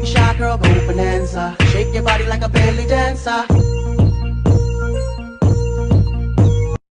Boom, shot girl, go bonanza. Shake your body like a belly dancer.